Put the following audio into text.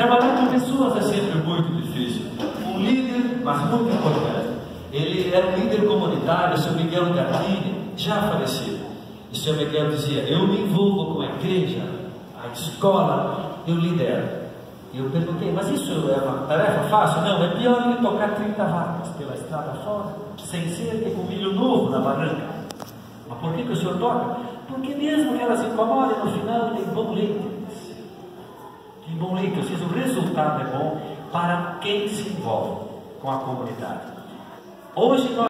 Trabalhar com pessoas é sempre muito difícil. Um líder, mas muito importante. Ele era um líder comunitário, o seu Miguel Gardini, já falecido. E o seu Miguel dizia: Eu me envolvo com a igreja, a escola, eu lidero. E eu perguntei, mas isso é uma tarefa fácil? Não, é pior que tocar 30 vacas pela estrada fora, sem cerca com milho novo na barranca. Mas por que, que o senhor toca? Porque mesmo que elas se incomodem, no final tem bom leite. Ou seja, o resultado é bom para quem se envolve com a comunidade. Hoje nós